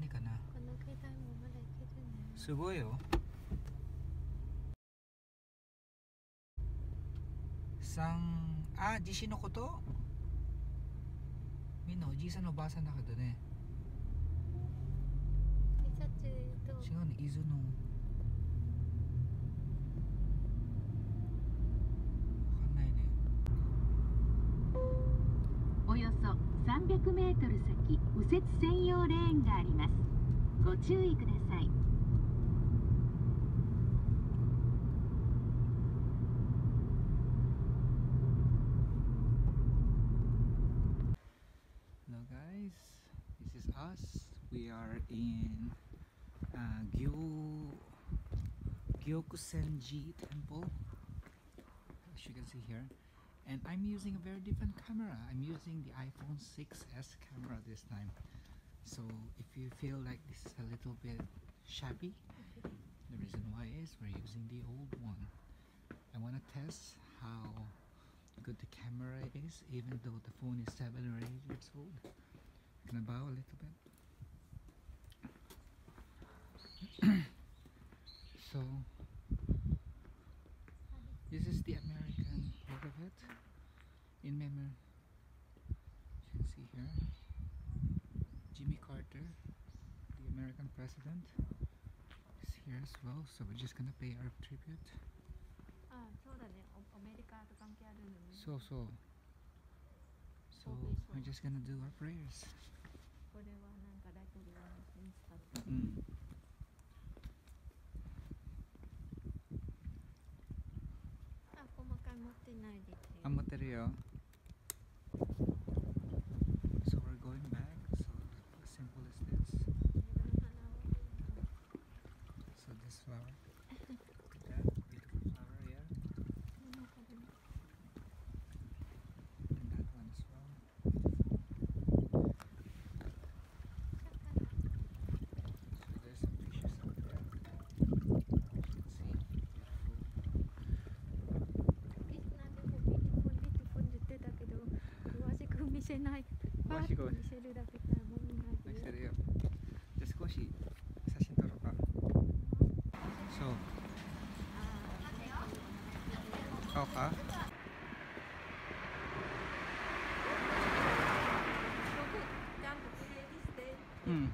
何かなこの携帯もまだいけるね。すごいよ。三あ地震のこと？みんなおじいさんのおばあさんだからね。違うね伊豆のわかんないねおよそ300メートル先右折専用レーンがありますご注意ください Hello guys, this is us. We are in uh, Gyo Gyokusenji Temple, as you can see here. And I'm using a very different camera. I'm using the iPhone 6s camera this time. So if you feel like this is a little bit shabby, the reason why is we're using the old one. I want to test how good the camera is even though the phone is 7 or 8 years old. Can I bow a little bit? so this is the American of it in memory. You can see here Jimmy Carter, the American president, is here as well. So we're just gonna pay our tribute. あそうだねおアメリカと関係あるのね So so. So Okay, so- we're just gonna do our prayers. これはなんか大統領のインスタとか Mm. あ って。ってるよ。ない見せるだけじゃもう見ないよ。じゃあ少し写真撮ろうか。そう。買おうかうん